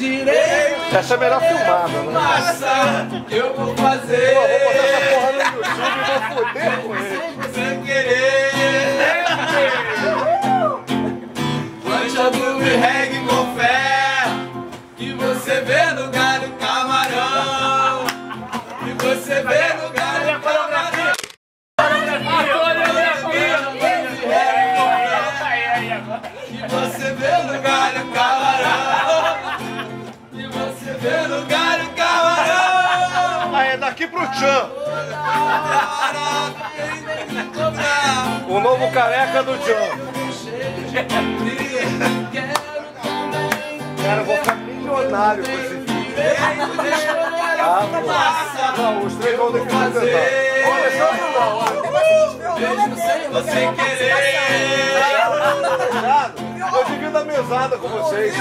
Essa é melhor filmada, né? Massa, eu vou fazer. Pô, vou botar essa porra no YouTube e vou foder com ele. Sem querer. Mancha do reggae com fé. Que você vê no galho camarão. Que você vê no galho camarão. Que você vê no galho camarão. Vê no galho camarão. Ah, é daqui pro Tchan. O novo careca do Tchan. Cara, eu vou ficar milionário com esse vídeo. Ah, pô. Não, os três vão ter que completar. Olha, só. Mesmo sem você querer. Obrigado. Eu divido a mesada com vocês.